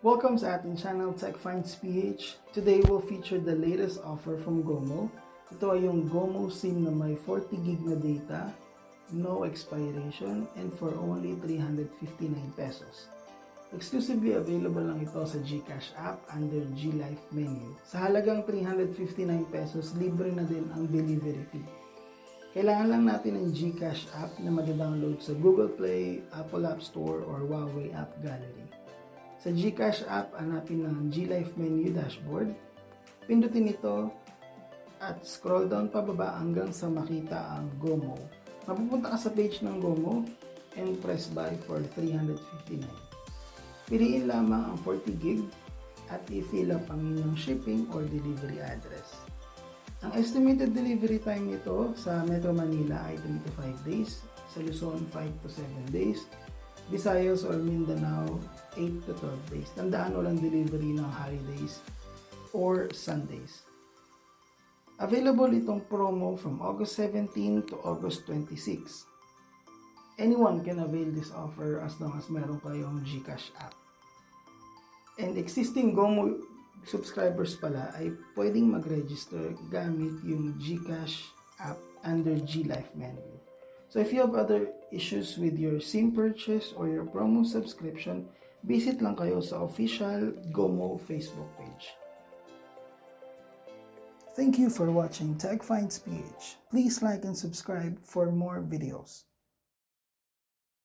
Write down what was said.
Welcome sa ating channel Tech Finds PH. Today we'll feature the latest offer from Gomo. Ito ay yung Gomo SIM na may 40 gig na data, no expiration, and for only 359 pesos. Exclusively available lang ito sa GCash app under GLife menu. Sa halagang 359 pesos, libre na din ang delivery fee. Kailangan lang natin ng GCash app na mag-download sa Google Play, Apple App Store, or Huawei App Gallery. Sa GCash app, hanapin ng GLife menu dashboard. Pindutin ito at scroll down pababa hanggang sa makita ang GOMO. Mapupunta ka sa page ng GOMO and press buy for 359. Piliin lamang ang 40 gig at i-fill up ang inyong shipping or delivery address. Ang estimated delivery time nito sa Metro Manila ay 3 to 5 days, sa Luzon 5 to 7 days, Visayas or Mindanao 8 to 12 days. Tandaan walang delivery ng holidays or Sundays. Available itong promo from August 17 to August 26. Anyone can avail this offer as long as meron kayong GCash app. And existing Gomo subscribers pala ay pwedeng mag-register gamit yung GCash app under GLife menu. So if you have other issues with your SIM purchase or your promo subscription, visit lang kayo sa official Gomo Facebook page. Thank you for watching Tech Finds PH. Please like and subscribe for more videos.